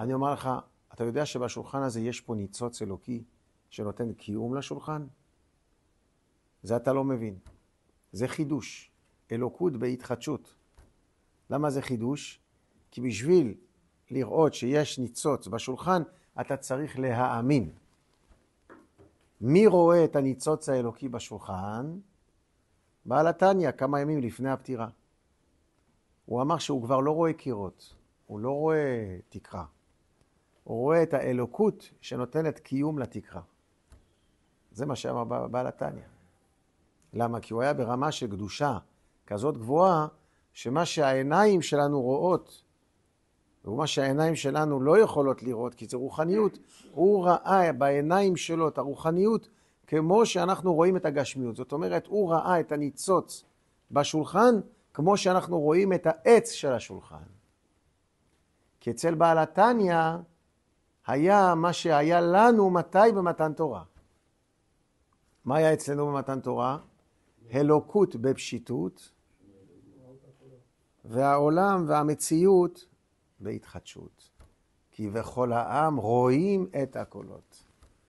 אני אומר לך, אתה יודע שבשולחן הזה יש פה ניצוץ אלוקי שנותן קיום לשולחן? זה אתה לא מבין. זה חידוש. אלוקות בהתחדשות. למה זה חידוש? כי בשביל לראות שיש ניצוץ בשולחן, אתה צריך להאמין. מי רואה את הניצוץ האלוקי בשולחן? בעל התניא, כמה ימים לפני הפטירה. הוא אמר שהוא כבר לא רואה קירות, הוא לא רואה תקרה. רואה את האלוקות שנותנת קיום לתקרה. זה מה שאמר בעל התניא. למה? כי הוא היה ברמה של קדושה כזאת גבוהה, שמה שהעיניים שלנו רואות, ומה שהעיניים שלנו לא יכולות לראות, כי זה רוחניות, הוא ראה בעיניים שלו את הרוחניות כמו שאנחנו רואים את הגשמיות. זאת אומרת, הוא ראה את הניצוץ בשולחן כמו שאנחנו רואים את העץ של השולחן. כי אצל בעל התניא היה מה שהיה לנו מתי במתן תורה. מה היה אצלנו במתן תורה? אלוקות בפשיטות, והעולם והמציאות בהתחדשות. כי וכל העם רואים את הקולות.